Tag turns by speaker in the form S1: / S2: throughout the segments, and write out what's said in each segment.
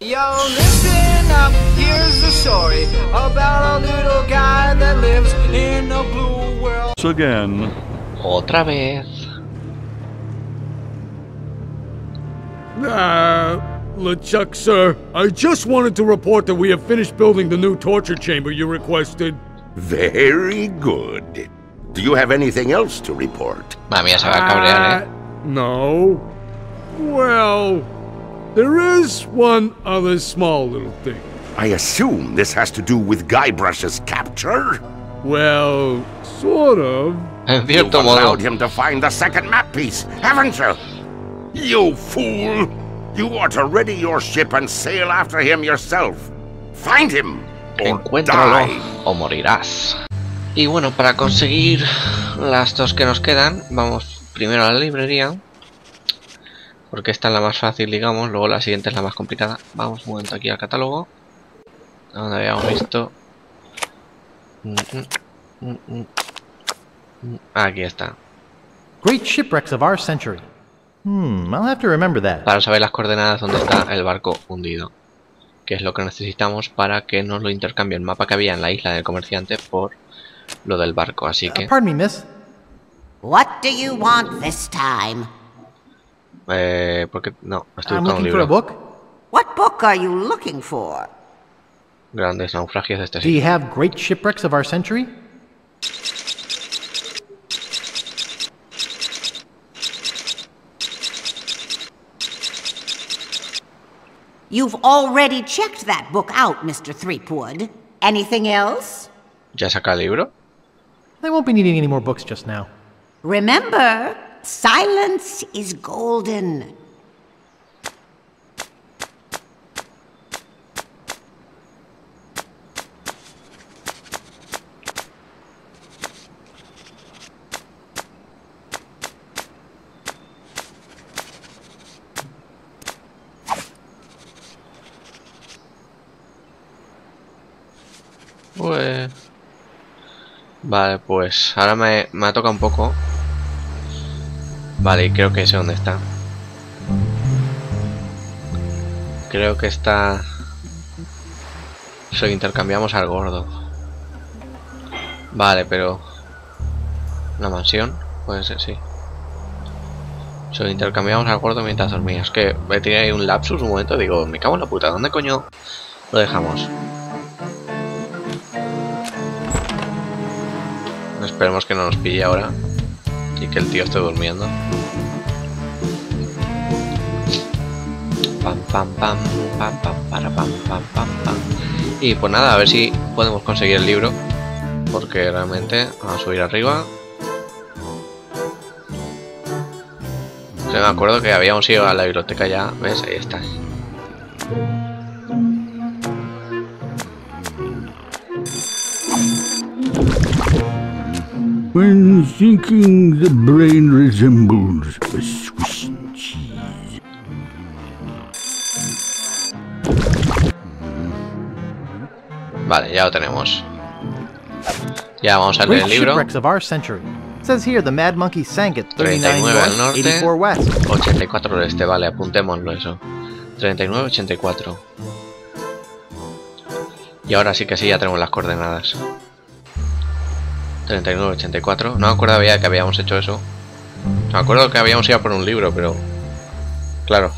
S1: Yo, listen up, here's the story about a little guy that lives in a blue world.
S2: again.
S3: Otra vez.
S4: Ah, LeChuck, sir. I just wanted to report that we have finished building the new torture chamber you requested.
S5: Very good. Do you have anything else to report?
S3: Madre mía, se va a cabrear, eh.
S4: Uh, no. Well, there is one other small little thing.
S5: I assume this has to do with Guybrush's capture?
S4: Well, sort of.
S3: En
S5: You've allowed him to find the second map piece, haven't you? You fool! You ought to ready your ship and sail after him yourself. Find him! Or
S3: Encuéntralo
S5: die.
S3: o morirás. Y bueno, para conseguir las dos que nos quedan, vamos primero a la librería. Porque esta es la más fácil, digamos. Luego la siguiente es la más complicada. Vamos un momento aquí al catálogo. Donde habíamos visto. Mm, mm, mm. Aquí está.
S6: Great shipwrecks of our century. Hmm, I'll have to remember that.
S3: Para saber las coordenadas donde está el barco hundido. Que es lo que necesitamos para que nos lo intercambie el mapa que había en la isla del comerciante por lo del barco. Así
S6: Uh,
S3: que...
S6: pardon me, miss.
S7: What do you want this time?
S3: Eh, porque no, estoy
S6: I'm
S3: buscando un
S6: looking for a
S3: libro.
S6: book.
S7: What book are you looking for?
S3: Grandes naufragios de este
S6: Do you have great shipwrecks of our century?
S7: You've already checked that book out, Mr. Threepwood. Anything else?
S3: ¿Ya saca el libro?
S6: I won't be needing any more books just now.
S7: Remember, silence is golden.
S3: Pues... Vale, pues ahora me, me ha tocado un poco. Vale, creo que sé dónde está. Creo que está... Se intercambiamos al gordo. Vale, pero... La mansión, puede ser, sí. Se intercambiamos al gordo mientras dormía. Es que he tenido ahí un lapsus un momento, digo, me cago en la puta, ¿dónde coño lo dejamos? Esperemos que no nos pille ahora y que el tío esté durmiendo. Pam pam pam pam pam para pam pam pam pam. Y pues nada, a ver si podemos conseguir el libro. Porque realmente vamos a subir arriba. Me acuerdo que habíamos ido a la biblioteca ya, ¿ves? Ahí está.
S8: Thinking, the brain resembles a Swiss cheese.
S3: Vale, ya lo tenemos. Ya vamos a leer el libro.
S6: shipwrecks of our century. It says here the Mad Monkey sank at 39
S3: 39 al
S6: north,
S3: norte.
S6: 84 west.
S3: 84 al este, vale, apuntémoslo eso. 39, 84. Y ahora sí que sí, ya tenemos las coordenadas. 39, 84. No me acuerdo ya que habíamos hecho eso. Me acuerdo que habíamos ido por un libro, pero... Claro.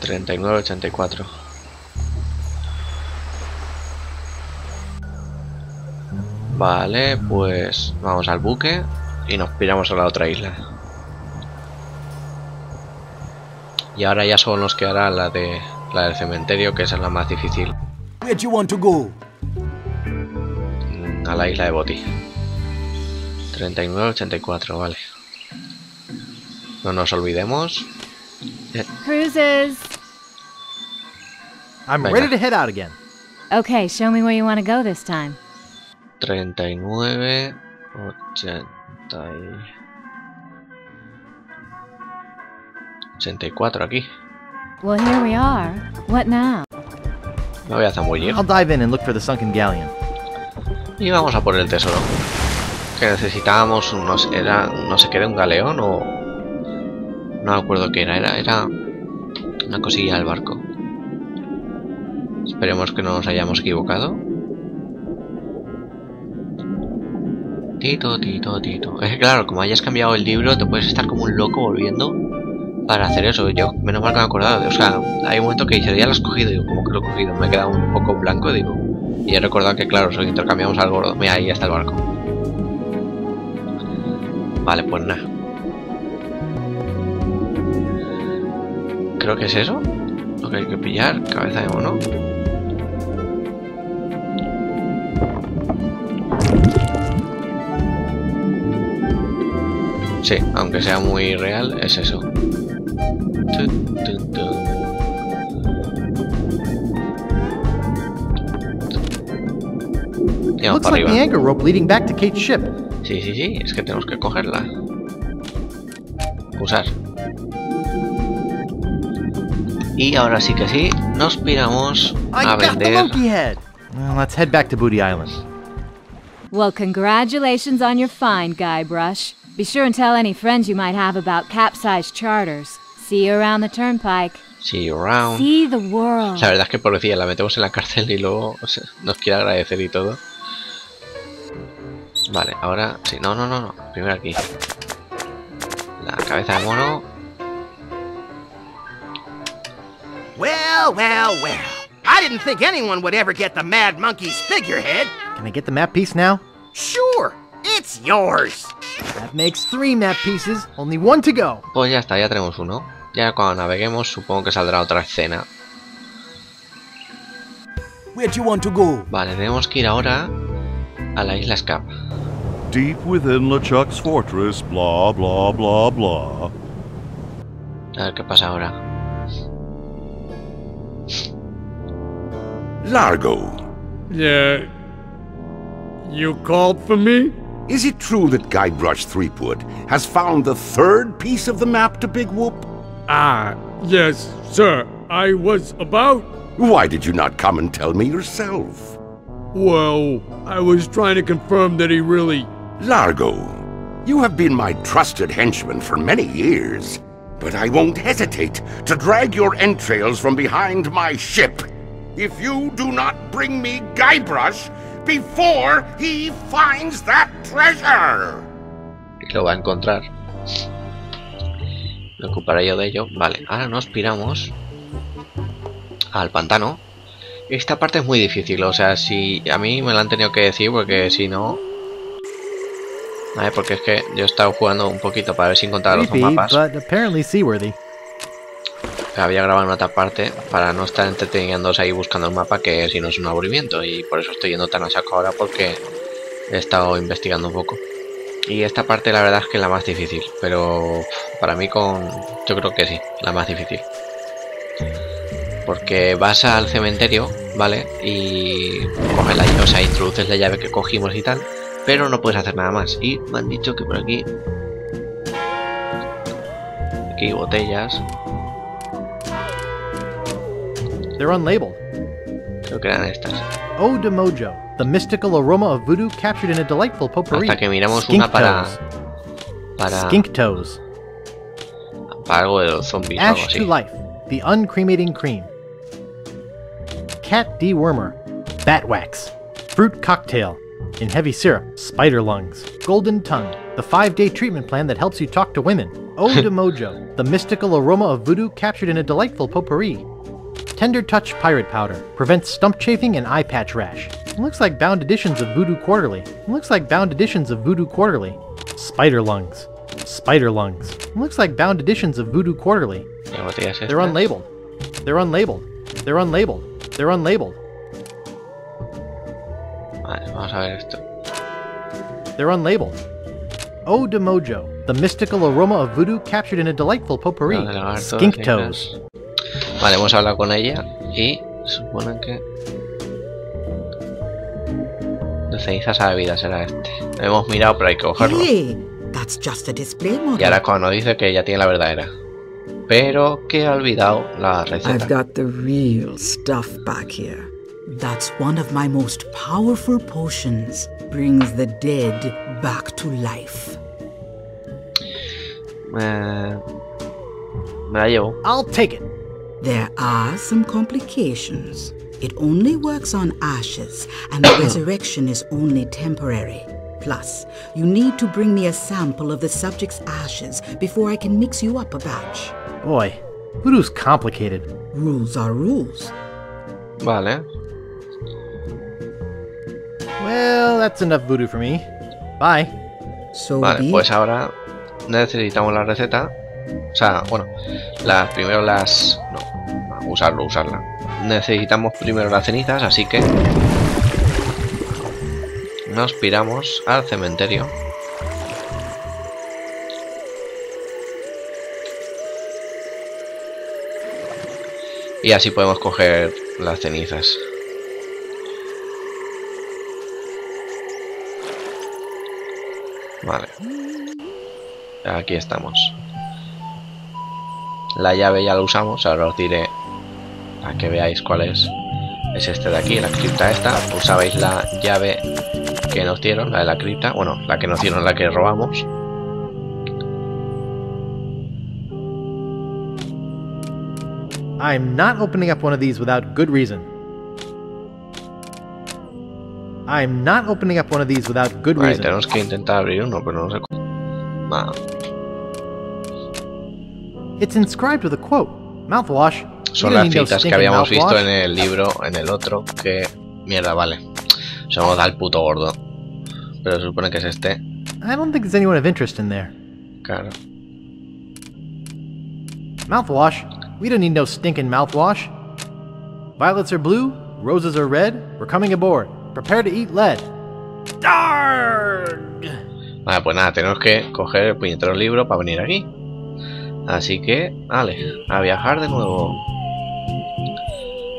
S3: 39, 84. Vale, pues vamos al buque y nos piramos a la otra isla. Y ahora ya solo nos quedará la de la del cementerio, que es la más difícil.
S1: Where do you want to go?
S3: A la isla de Boti. 39-84, vale. No nos olvidemos. Eh.
S9: Cruises.
S6: I'm
S3: Venga.
S6: ready to head out again.
S9: Okay, show me where you want to go this time.
S3: 39, 80 y... 84 aquí.
S9: Well, here we are. What now?
S3: Me voy a zambullir.
S6: I'll dive in and look for the sunken galleon.
S3: Y vamos a por el tesoro. Que necesitábamos unos... Era, no sé qué, de un galeón o... No me acuerdo qué era, era, era una cosilla del barco. Esperemos que no nos hayamos equivocado. Tito, tito, tito. Es que claro, como hayas cambiado el libro, te puedes estar como un loco volviendo para hacer eso. Yo, menos mal que me he acordado. O sea, hay un momento que dice, ya lo has cogido. Digo, ¿cómo que lo he cogido? Me he quedado un poco blanco, digo. Y he recordado que, claro, si intercambiamos algo. Mira, ahí está el barco. Vale, pues nada. Creo que es eso. Lo que hay que pillar. Cabeza de mono. Sí, aunque sea muy real, es eso.
S6: Looks
S3: para
S6: like the anchor rope leading back to Kate's ship.
S3: Sí, sí, sí, es que tenemos que cogerla. Usar. Y ahora sí que sí, nos piramos
S6: I
S3: a
S6: got the
S3: vender.
S6: monkey head. Well, let's head back to Booty Island.
S9: Well, congratulations on your find, Guybrush. Be sure and tell any friends you might have about capsized charters. See you around the turnpike.
S3: See you around.
S9: See the world.
S3: La verdad es que pobrecilla, la metemos en la cárcel y luego o sea, nos quiere agradecer y todo. Vale, ahora sí, no, no, no, no. Primero aquí. La cabeza de mono.
S2: Well, well, well. I didn't think anyone would ever get the Mad Monkey's figurehead.
S6: Can I get the map piece now?
S2: Sure, it's yours.
S6: That makes three map pieces. Only one to go.
S3: Pues ya está, ya tenemos uno. Ya cuando naveguemos supongo que saldrá otra escena.
S1: Where'd you want to go?
S3: Vale, tenemos que ir ahora a la isla Scap.
S10: Deep within LeChuck's fortress, blah, blah, blah, blah.
S3: A ver qué pasa ahora.
S5: Largo,
S4: Yeah. You called for me?
S5: is it true that Guybrush Threepwood has found the third piece of the map to Big Whoop?
S4: Ah, yes, sir. I was about.
S5: Why did you not come and tell me yourself?
S4: Well, I was trying to confirm that he really.
S5: Largo, you have been my trusted henchman for many years, but I won't hesitate to drag your entrails from behind my ship if you do not bring me Guybrush before he finds that treasure.
S3: Y lo va a encontrar. Me ocuparé yo de ello. Vale, ahora nos piramos al pantano. Esta parte es muy difícil, o sea, si a mí me lo han tenido que decir porque si no... A ver, porque es que yo he estado jugando un poquito para ver si encontraba los mapas. Había grabado en otra parte para no estar entreteniéndose ahí buscando el mapa que si no es un aburrimiento y por eso estoy yendo tan a saco ahora porque he estado investigando un poco. Y esta parte la verdad es que es la más difícil, pero para mí con... yo creo que sí, la más difícil. Porque vas al cementerio, ¿vale? Y coges la llave, o sea, introduces la llave que cogimos y tal, pero no puedes hacer nada más. Y me han dicho que por aquí... Aquí botellas,
S6: They're unlabeled.
S3: creo que eran estas.
S6: Oh Ode to Mojo, the mystical aroma of voodoo captured in a delightful potpourri.
S3: Hasta que miramos
S6: Skink
S3: una para,
S6: toes.
S3: para,
S6: Skink toes.
S3: para algo de los zombies
S6: Ash to life, the uncremating cream. Cat dewormer, bat wax. Fruit cocktail, in heavy syrup, spider lungs. Golden tongue, the five day treatment plan that helps you talk to women. Oh Ode to Mojo, the mystical aroma of voodoo captured in a delightful potpourri. Tender touch pirate powder, prevents stump chafing and eye patch rash. Looks like bound editions of Voodoo Quarterly. Looks like bound editions of Voodoo Quarterly. Spider lungs. Spider lungs. Looks like bound editions of Voodoo Quarterly.
S3: Y la botella es
S6: They're unlabeled. They're unlabeled. They're unlabeled. They're unlabeled.
S3: Vale, vamos a ver.
S6: They're unlabeled. Ode de Mojo, the mystical aroma of voodoo captured in a delightful potpourri. Skink toes.
S3: Vale, hemos hablado con ella y suponen que... De cenizas a bebida será este. Lo hemos mirado, pero hay que cogerlo.
S11: Hey, that's just a display model.
S3: Y ahora cuando dice que ya tiene la verdadera. Pero que ha olvidado la
S11: I've
S3: receta.
S11: got the real stuff back here. That's one of my most powerful potions. Brings the dead back to life.
S3: Eh, Me la llevo.
S6: I'll take it.
S11: There are some complications. It only works on ashes, and the resurrection is only temporary. Plus, you need to bring me a sample of the subject's ashes before I can mix you up a batch.
S6: Boy, voodoo's complicated.
S11: Rules are rules.
S3: Vale.
S6: Well, that's enough voodoo for me. Bye.
S11: So
S3: Vale,
S11: be
S3: pues
S11: it.
S3: ahora necesitamos la receta. O sea, bueno, las primero las. No, usarlo, usarla. Necesitamos primero las cenizas, así que. Nos piramos al cementerio. Y así podemos coger las cenizas. Vale. Aquí estamos. La llave ya la usamos, ahora os diré para que veáis cuál es. Es este de aquí, la cripta esta. Usabais la llave que nos dieron, la de la cripta. Bueno, la que nos dieron, la que robamos.
S6: I'm not opening up one of these without good reason. I'm not opening up one of these without good
S3: Vale,
S6: reason.
S3: tenemos que intentar abrir uno, pero no sé cómo. Va,
S6: It's inscribed with a quote. Mouthwash.
S3: Son las citas que habíamos visto en el libro, en el otro, que... Mierda, vale. Se nos da el puto gordo. Pero se supone que es este.
S6: I don't think there's anyone of interest in there.
S3: Claro.
S6: Mouthwash. We don't need no stinking mouthwash. Violets are blue, roses are red. We're coming aboard. Prepare to eat lead. Darg!
S3: Vale, pues nada, tenemos que coger el puñetero libro para venir aquí. Así que, vale, a viajar de nuevo.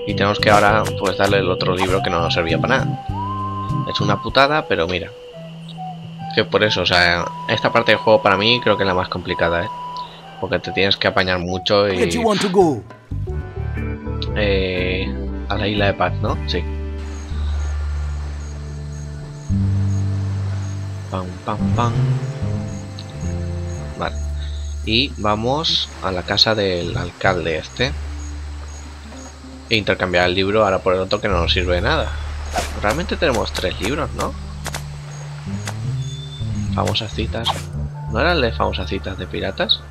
S3: Y tenemos que ahora, pues, darle el otro libro que no nos servía para nada. Es una putada, pero mira. Que por eso, o sea, esta parte del juego para mí creo que es la más complicada, ¿eh? Porque te tienes que apañar mucho y... Eh, a la isla de Paz, ¿no? Sí. Pam, pam, pam. Vale. Y vamos a la casa del alcalde este. E intercambiar el libro ahora por el otro que no nos sirve de nada. Realmente tenemos tres libros, ¿no? Famosas citas. ¿No eran de famosas citas de piratas?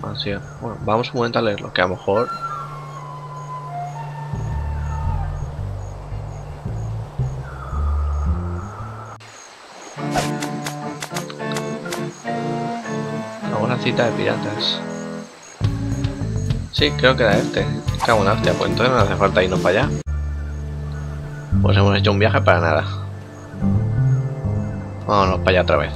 S3: Ah. Bueno, vamos un momento a leerlo, que a lo mejor Alguna cita de piratas. Sí, creo que era este. Cago en la hostia, pues entonces no hace falta irnos para allá. Pues hemos hecho un viaje para nada. Vámonos para allá otra vez.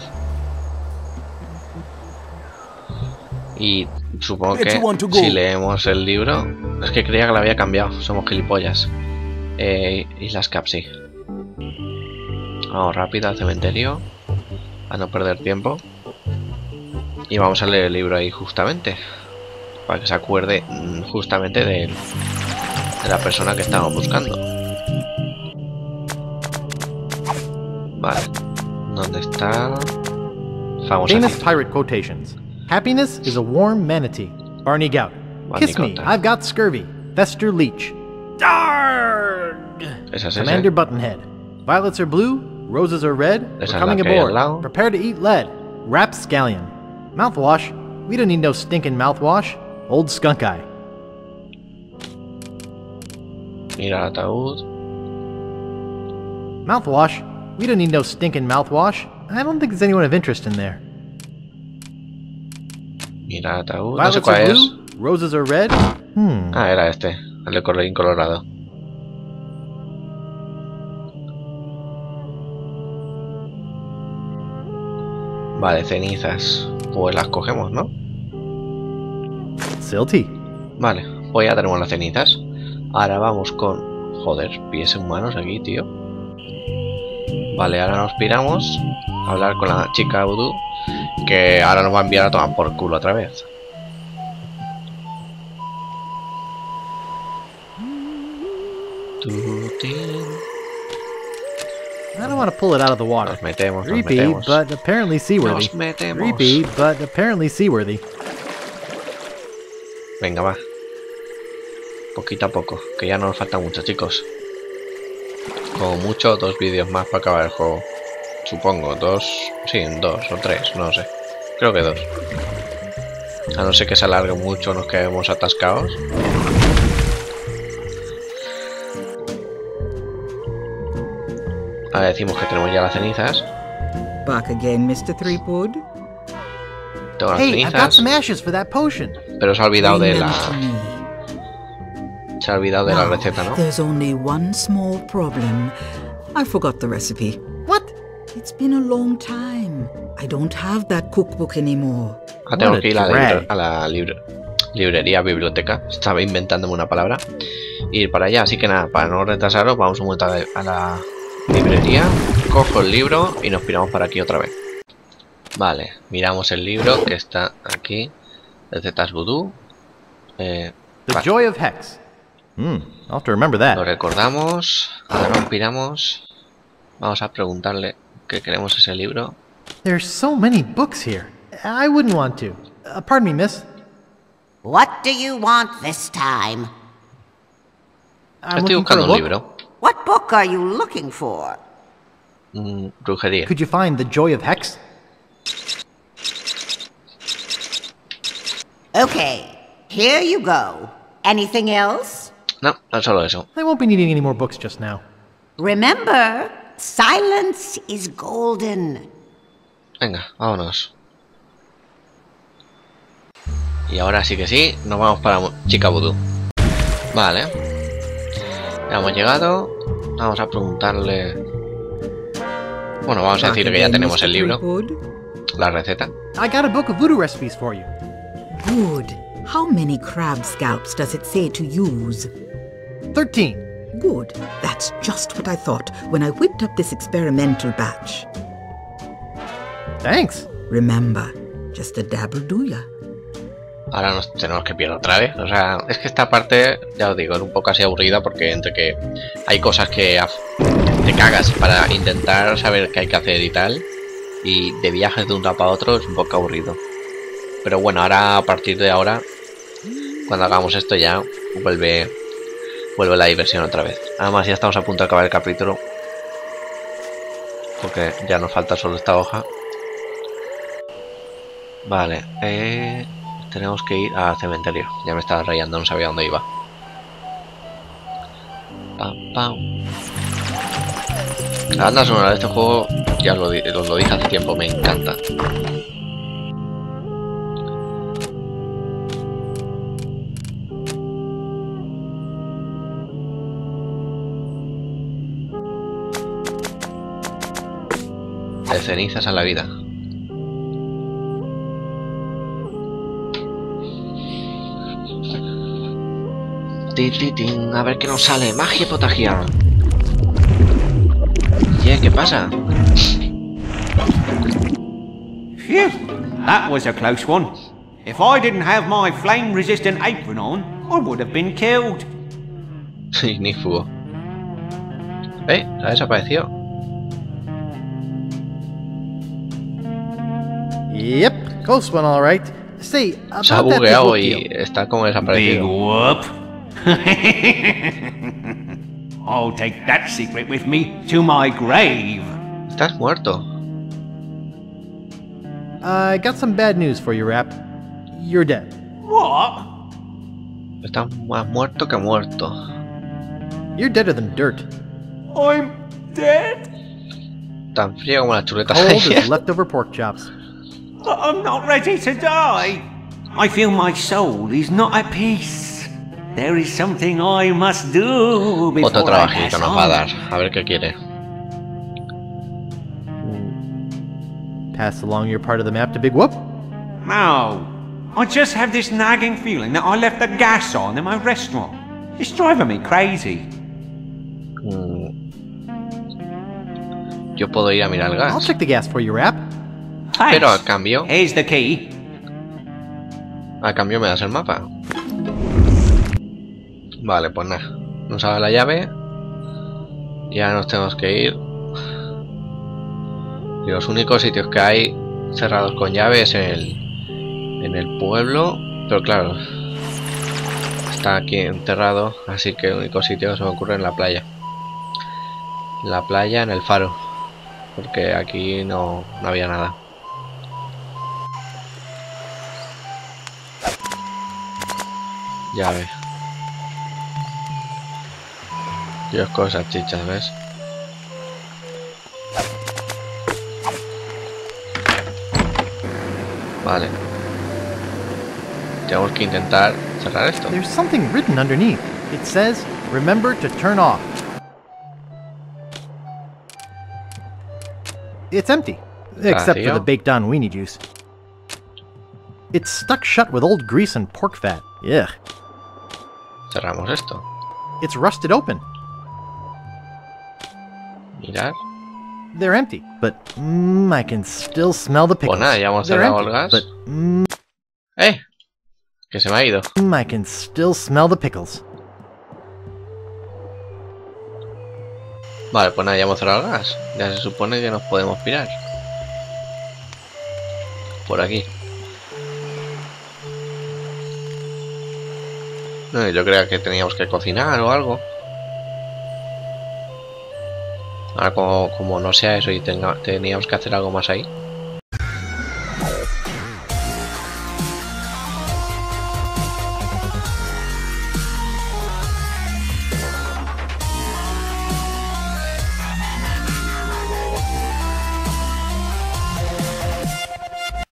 S3: Y supongo que si leemos el libro... Es que creía que lo había cambiado. Somos gilipollas. Eh, Islas Capsi. Vamos rápido al cementerio. A no perder tiempo. Y vamos a leer el libro ahí justamente. Para que se acuerde mm, justamente de, de la persona que estábamos buscando. Vale. ¿Dónde está?
S6: Famous pirate quotations. Happiness is a warm manatee. Barney Gout. Kiss me, I've got scurvy. Fester Leech. Darg!
S3: Esa es.
S6: Commander Buttonhead. Violets are blue, roses are red.
S3: Esa
S6: We're coming
S3: que hay al
S6: aboard. Prepare to eat lead. Rapscallion. Mouthwash. We don't need no stinking mouthwash. Old skunk eye.
S3: Mira ataúd.
S6: Mouthwash. We don't need no stinking mouthwash. I don't think there's anyone of interest in there.
S3: Mira ataúd. No sé cuál
S6: are
S3: es.
S6: blue, roses are red. Hmm.
S3: Ah, era este. El de colorín colorado. Vale, cenizas. Pues las cogemos, ¿no?
S6: Silty.
S3: Vale, pues ya tenemos las cenizas. Ahora vamos con... Joder, pies humanos aquí, tío. Vale, ahora nos piramos a hablar con la chica Voodoo. Que ahora nos va a enviar a tomar por culo otra vez.
S6: I don't want to pull it out of the water.
S3: Nos metemos, nos
S6: Creepy,
S3: metemos.
S6: but apparently seaworthy.
S3: Nos metemos.
S6: Creepy, but apparently seaworthy.
S3: Venga, va. Poquito a poco, que ya no nos falta mucho, chicos. Como mucho, dos vídeos más para acabar el juego. Supongo, dos... Sí, dos o tres, no sé. Creo que dos. A no ser que se alargue mucho, nos quedemos atascados. Ahora decimos que tenemos ya las cenizas.
S11: Back again, Mr. Threepwood.
S3: Tengo las
S6: Hey, I've got some ashes for that potion.
S3: Pero se ha olvidado de la... Se ha olvidado de la receta, ¿no?
S11: There's only one small problem. I forgot the recipe.
S6: What?
S11: It's been a long time. I don't have that cookbook anymore.
S3: Ahora tengo que ir a la,
S6: drag.
S3: libra- a la libre- librería, biblioteca. Estaba inventándome una palabra. Ir para allá. Así que nada, para no retrasaros, vamos un momento a la- a la librería. Cojo el libro y nos piramos para aquí otra vez. Vale, miramos el libro que está aquí. Recetas vudú. Eh,
S6: The
S3: vale,
S6: Joy of Hex. Hmm, I'll have to remember that.
S3: lo
S6: that.
S3: recordamos. Ahora nos piramos. Vamos a preguntarle que queremos ese libro.
S6: There's so many books here. I wouldn't want to. Uh, pardon me, miss.
S7: What do you want this time?
S6: I'm
S3: Estoy
S6: looking for a
S3: buscando un libro.
S7: What book are you looking for?
S3: Mm, brujería.
S6: Could you find The Joy of Hex?
S7: Okay, here you go. Anything else?
S3: No, no solo eso.
S6: I won't be needing any more books just now.
S7: Remember, silence is golden.
S3: Venga, vámonos. Y ahora sí que sí, nos vamos para Chica Voodoo. Vale. Ya hemos llegado. Vamos a preguntarle... Bueno, vamos a
S11: ah,
S3: decir que ya tenemos el libro, la receta.
S6: I got a book of voodoo recipes for you.
S11: Good. How many crab scalps does it say to use?
S6: 13.
S11: Good. That's just what I thought when I whipped up this experimental batch.
S6: Thanks.
S11: Remember, just a dabble do ya.
S3: Ahora nos tenemos que pillar otra vez. O sea, es que esta parte, ya os digo, es un poco así aburrida porque entre que hay cosas que te cagas para intentar saber qué hay que hacer y tal. Y de viajes de un lado para otro es un poco aburrido. Pero bueno, ahora a partir de ahora, cuando hagamos esto ya, vuelve, vuelve la diversión otra vez. Además ya estamos a punto de acabar el capítulo. Porque ya nos falta solo esta hoja. Vale, eh, tenemos que ir al cementerio. Ya me estaba rayando, no sabía dónde iba. Pam, pam. La banda sonora de este juego, ya os lo, di- os lo dije hace tiempo, me encanta. Cenizas a la vida. A ver qué nos sale. Magia potagia. Oye, ¿qué pasa?
S1: Phew, that was a close one. If I didn't have my flame resistant apron on, I would have been killed.
S3: Sí, ni fugo. Eh, ha desaparecido.
S6: Yep, close one, all right. Say,
S3: Se ha
S6: about that big
S3: bugueado y está como
S1: Big whoop. I'll oh, take that secret with me to my grave.
S3: Estás muerto.
S6: I got some bad news for you, Rap. You're dead.
S1: What?
S3: Estás más muerto que muerto.
S6: You're deader than dirt.
S1: I'm dead?
S3: Tan frío como las chuletas.
S6: Cold as leftover pork chops.
S1: I'm not ready to die. I feel my soul is not at peace. There is something I must do
S3: Otro
S1: before I
S3: trabajito
S1: pass
S3: nos va a dar. A ver qué quiere.
S6: Pass along your part of the map to Big Whoop.
S1: No. I just have this nagging feeling that I left the gas on in my restaurant. It's driving me crazy.
S3: Mm. Yo puedo ir a mirar el
S6: I'll check the gas for you, Rap.
S3: Pero a cambio,
S1: key.
S3: a cambio me das el mapa. Vale, pues nada. Nos da la llave. Ya nos tenemos que ir. Y los únicos sitios que hay cerrados con llave es en el, en el pueblo. Pero claro, está aquí enterrado, así que el único sitio que se me ocurre en la playa. En la playa, en el faro. Porque aquí no, no había nada. Ves. Dios cosas chichas, ¿ves? Vale. Tenemos que intentar cerrar esto.
S6: There's something written underneath. It says, remember to turn off. It's empty. Except for the baked on weenie juice. It's stuck shut with old grease and pork fat. Ugh.
S3: Cerramos esto.
S6: It's rusted open.
S3: Mirar.
S6: They're empty, but mm, I can still smell the pickles.
S3: Pues nada, ya hemos cerrado el gas.
S6: But mm,
S3: ¡Eh! Que se me ha ido.
S6: mm, I can still smell the pickles.
S3: Vale, pues nada, ya hemos cerrado el gas. Ya se supone que nos podemos pirar. Por aquí. No, yo creía que teníamos que cocinar o algo. Ahora como, como no sea eso y tenga- teníamos que hacer algo más ahí.